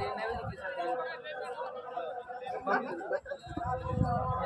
देने भी नहीं किसान देने